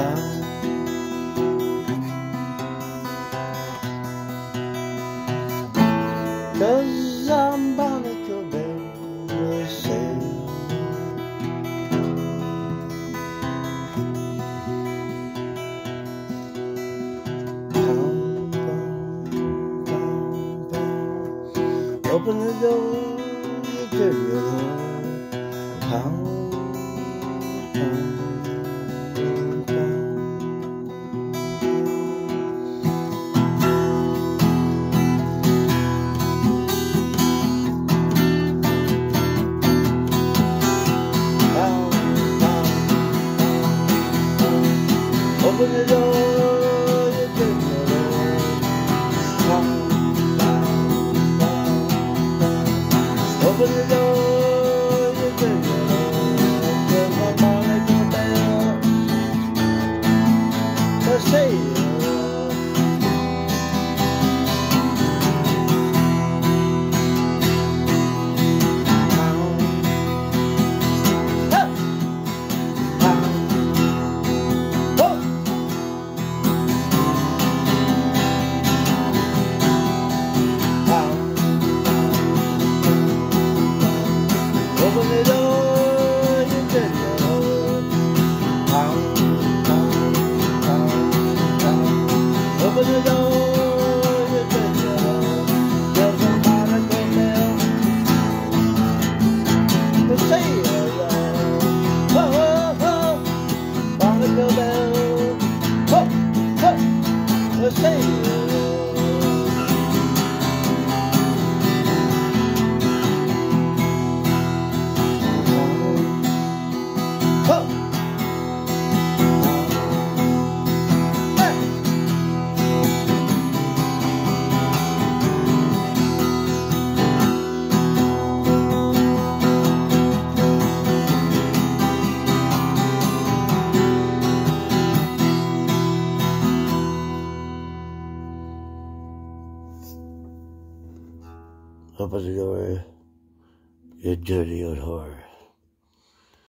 down. Cause I'm bound there sail. Pound, pound, pound, pound. Open the door, you turn your Open the door, pound. Open Open the door, you dirty old whore.